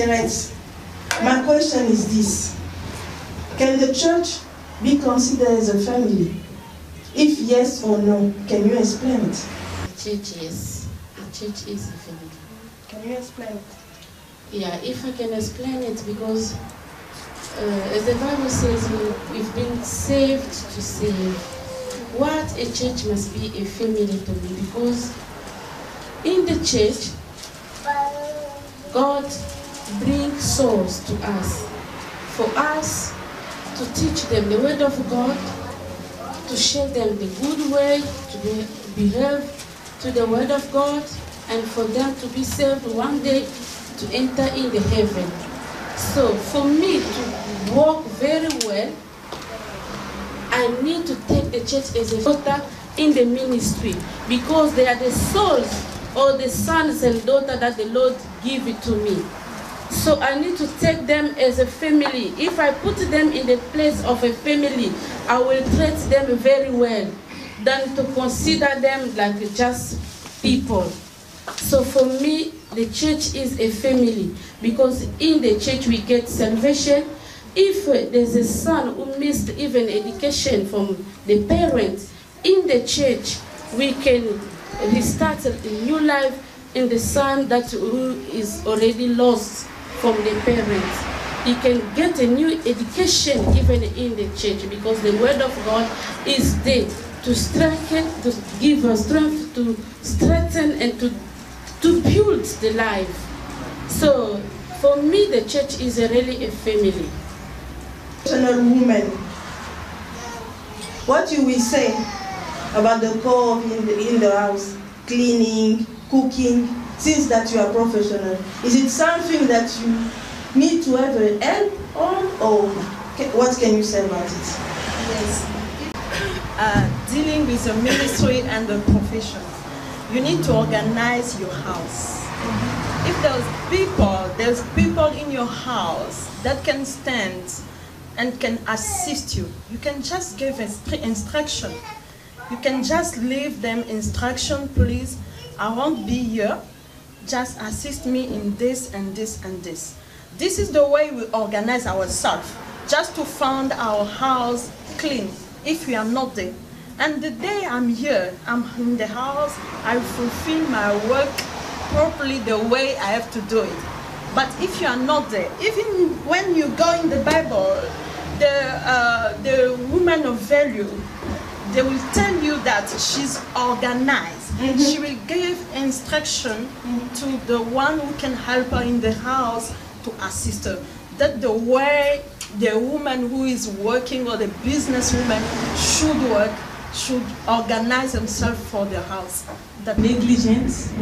So, parents, my question is this. Can the church be considered as a family? If yes or no, can you explain it? The Church, yes. The church is a family. Can you explain it? Yeah, if I can explain it, because uh, as the Bible says, we, we've been saved to save. What a church must be a family to me, because in the church, God brings souls to us, for us to teach them the word of God, to show them the good way, to be, behave to the word of God, and for them to be saved one day to enter in the heaven. So for me to walk very well, I need to take the church as a daughter in the ministry because they are the souls or the sons and daughters that the Lord give to me. So I need to take them as a family. If I put them in the place of a family, I will treat them very well than to consider them like just people. So for me, the church is a family because in the church we get salvation. If there's a son who missed even education from the parents, in the church we can restart a new life in the son that who is already lost from the parents. He can get a new education even in the church because the word of God is there to strengthen, to give us strength, to strengthen and to, to build the life. So for me, the church is really a family. Traditional woman, what you will say about the core in the, in the house, cleaning, cooking, since that you are professional? Is it something that you need to have a help on, or what can you say about it? Yes. Uh, dealing with the ministry and the profession, you need to organize your house. If there's people, there's people in your house that can stand and can assist you. You can just give instru- instruction. You can just leave them instruction, please. I won't be here. Just assist me in this and this and this. This is the way we organize ourselves, just to find our house clean if we are not there. And the day I'm here, I'm in the house, I fulfill my work properly the way I have to do it. But if you are not there, even when you go in the Bible, the, uh, the woman of value, they will tell you that she's organized. Mm-hmm. She will give instruction mm-hmm. to the one who can help her in the house to assist her. That the way the woman who is working or the businesswoman should work, should organize themselves for the house. That negligence,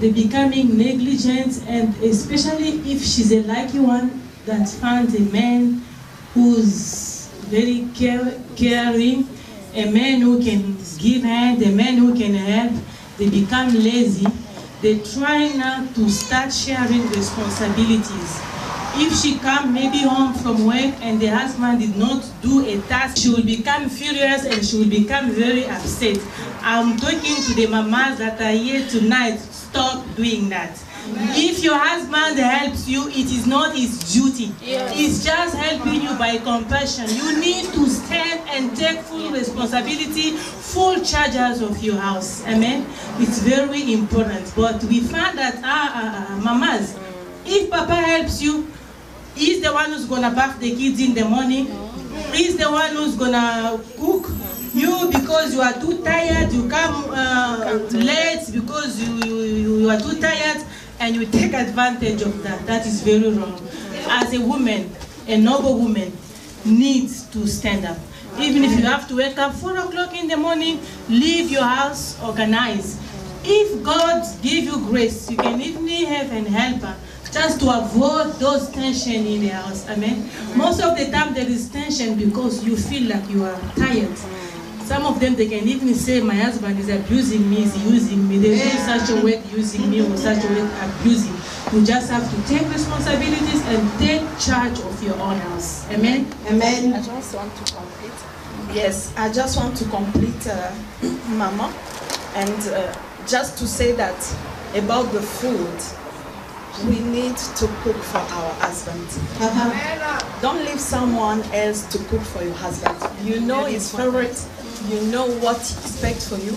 the becoming negligent, and especially if she's a lucky one that finds a man who's very care, caring, a man who can give hand, a man who can help, they become lazy. They try now to start sharing responsibilities. If she come maybe home from work and the husband did not do a task, she will become furious and she will become very upset. I'm talking to the mamas that are here tonight, stop doing that. If your husband helps you, it is not his duty. It's just helping you by compassion. You need to stand and take full responsibility, full charges of your house. Amen. It's very important. But we found that our, ah, ah, mamas, if Papa helps you, he's the one who's gonna bath the kids in the morning. He's the one who's gonna cook. You, because you are too tired, you come uh, late because you, you, you are too tired and you take advantage of that. That is very wrong. As a woman, a noble woman needs to stand up. Even if you have to wake up 4 o'clock in the morning, leave your house organized. If God give you grace, you can even have an helper just to avoid those tension in the house. Amen. Most of the time there is tension because you feel like you are tired. Some of them they can even say my husband is abusing me, is using me. They do such a way using me or such a way abusing. You just have to take responsibilities and take charge of your own house. Amen. Amen. I just want to complete. Yes, I just want to complete, uh, Mama, and uh, just to say that about the food. we need to cook for our husbands. Uh-huh. Don't leave someone else to cook for your husband. You know his favorite, you know what he expects for you,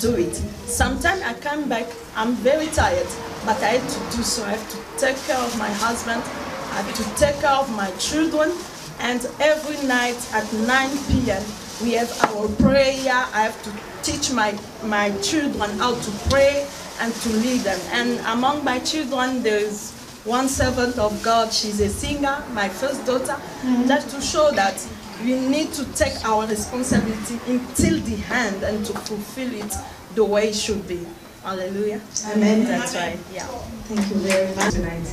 do it. Sometimes I come back, I'm very tired, but I have to do so. I have to take care of my husband, I have to take care of my children, and every night at 9 p.m. we have our prayer. I have to teach my, my children how to pray and to lead them. And among my children, there is one servant of God. She's a singer, my first daughter. Mm-hmm. Just to show that we need to take our responsibility until the end and to fulfill it the way it should be. Hallelujah. Amen. That's right. Yeah. Thank you very much. tonight.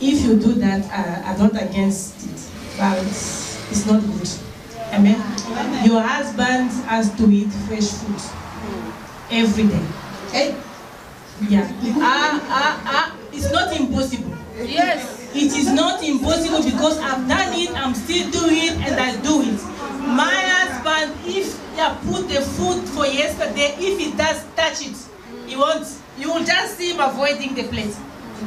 If you do that, uh, I'm not against it, but it's not good. Amen. Your husband has to eat fresh food every day. Hey, Yeah. Ah, ah, ah. It's not impossible. Yes. It is not impossible because I've done it, I'm still doing it, and I do it. My husband, if you put the food for yesterday, if he does touch it, he won't. You will just see him avoiding the plate.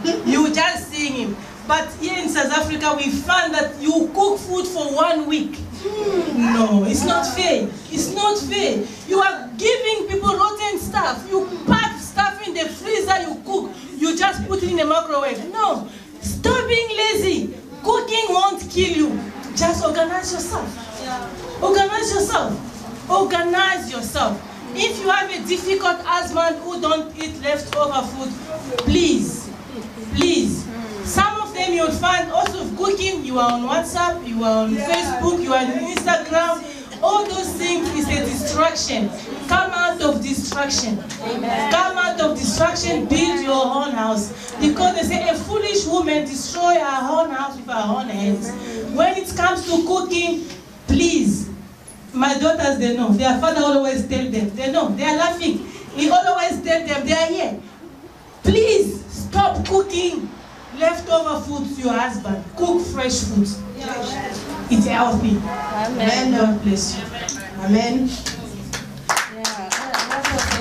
You will just see him. But here in South Africa, we found that you cook food for one week. Hmm. No, it's not fair. It's not fair. You are giving people rotten stuff. You pack stuff in the freezer, you cook. You just put it in the microwave. No, stop being lazy. Cooking won't kill you. Just organize yourself. Organize yourself. Organize yourself. If you have a difficult husband who don't eat leftover food, please, please. Hmm. Some of them you'll find also cooking. You are on WhatsApp, you are on Facebook, you are on Instagram. All those things is a distraction. Come out of distraction. Come out of distraction. Build your own house. Because they say a foolish woman destroy her own house with her own hands. When it comes to cooking, please my daughters, they know. Their father always tell them. They know. They are laughing. He always tell them, they are here. Please stop cooking leftover food to your husband. Cook fresh food. It's healthy. Amen. God bless you. Amen. Yeah, I I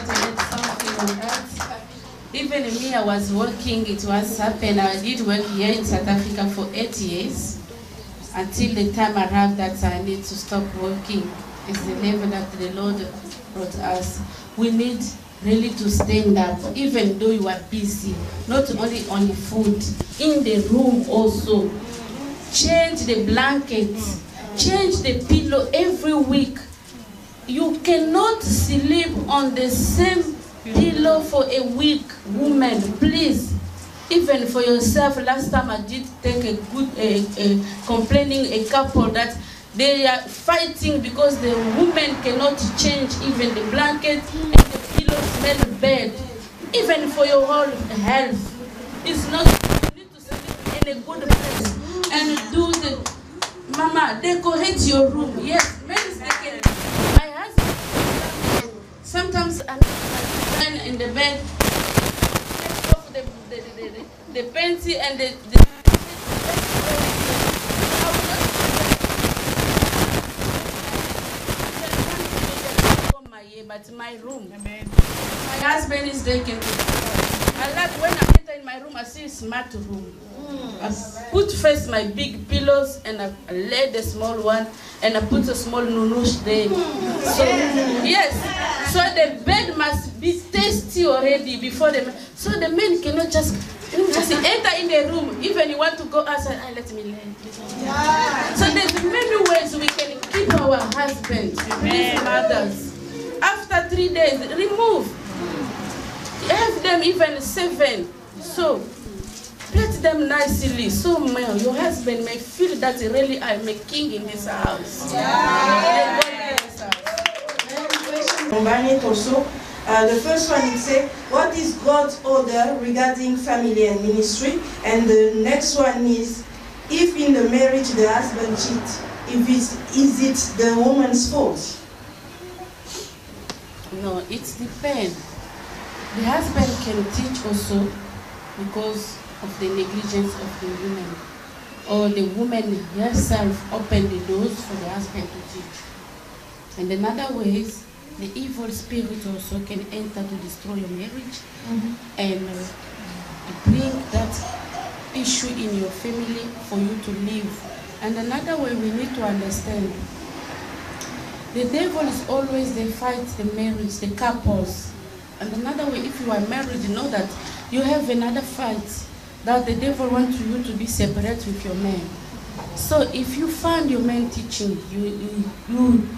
to add something. Even me, I was working, it was happened, I did work here in South Africa for eight years until the time arrived that I need to stop working. It's the level that the Lord brought us. We need really to stand up, even though you are busy, not only on the food, in the room also. Change the blankets, change the pillow every week. You cannot sleep on the same pillow for a week, woman. Please, even for yourself. Last time I did take a good, complaining a couple that they are fighting because the woman cannot change even the blanket smell bad. Even for your whole health, it's not. You need to sleep in a good place and do the. Mama, decorate your room. Yes, men can. My husband sometimes I lie in the bed, take off the the the, the, the panty and the. the but my room. Amen. My husband is taking. I like when I enter in my room, I see a smart room. I put first my big pillows and I lay the small one and I put a small nunush there. So yes, so the bed must be tasty already before the so the men cannot just just enter in the room. Even you want to go outside, ah, let me lay. So there's many ways we can keep our husbands, please mothers. Three days, remove. Have them even seven. So Plait them nicely so well, your husband may feel that really I'm a king in this house. God. Combine it also. Uh, the first one is say, what is God's order regarding family and ministry? And the next one is, if in the marriage the husband cheat, if it's, is it the woman's fault? No, it depends. The husband can teach also because of the negligence of the woman. Or the woman herself open the doors for the husband to teach. And in other ways, the evil spirit also can enter to destroy your marriage and uh, bring that issue in your family for you to live. And another way we need to understand the devil is always they fight the marriage, the couples. And another way, if you are married, you know that you have another fight that the devil wants you to be separate with your man. So if you find your man teaching, you, you, you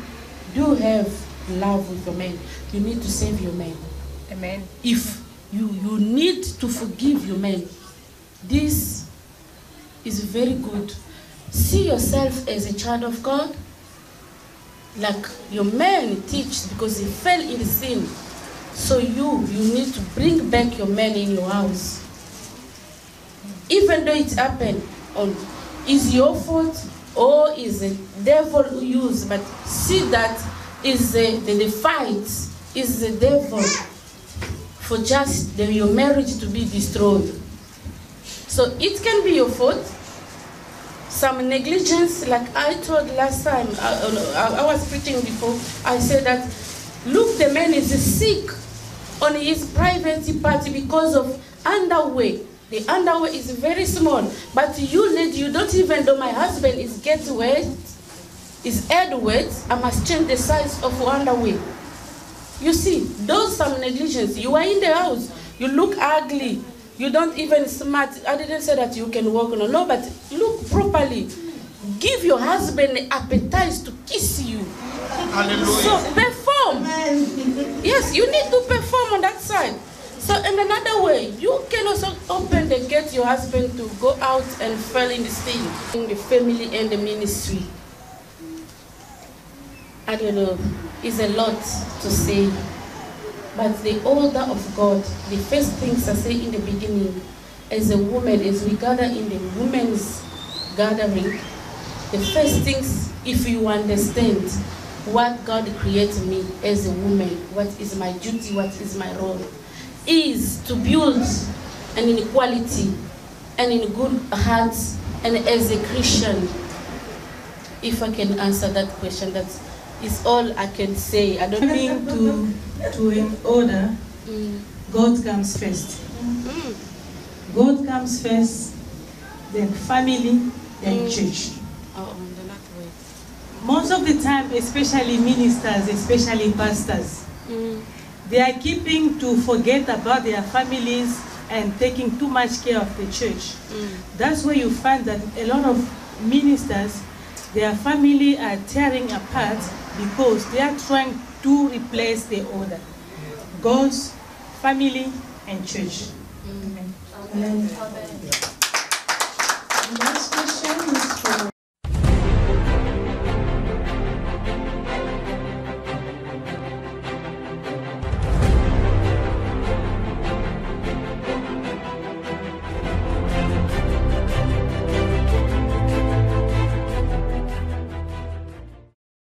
do have love with your man, you need to save your man. Amen. If you, you need to forgive your man, this is very good. See yourself as a child of God, like your man teach because he fell in sin. So you, you need to bring back your man in your house. Even though it happened on, is your fault or is the devil who used, but see that is the, the, the fight, is the devil for just the, your marriage to be destroyed. So it can be your fault. Some negligence, like I told last time, I, uh, I, I was preaching before, I said that, look, the man is sick on his private party because of underwear. The underwear is very small, but you lady, you don't even know my husband is get wet, is head wet, I must change the size of underwear. You see, those some negligence. You are in the house, you look ugly, you don't even smart. I didn't say that you can walk, no, no, but look properly. Give your husband the appetite to kiss you. Hallelujah. So perform. Yes, you need to perform on that side. So in another way, you can also open the gate your husband to go out and fall in the sin in the family and the ministry. I don't know, it's a lot to say. But the order of God, the first things I say in the beginning, as a woman, as we gather in the women's gathering, the first things, if you understand what God created me as a woman, what is my duty, what is my role, is to build an inequality and in good hearts and as a Christian. If I can answer that question, that is all I can say. I don't Coming to, to an order, Mm. God comes first. Mm. God comes first, then family, then Mm. church. Oh, on the last way. Most of the time, especially ministers, especially pastors, they are keeping to forget about their families and taking too much care of the church. That's where you find that a lot of ministers, their family are tearing apart because they are trying to replace the order. God's family and church. Mm. Amen.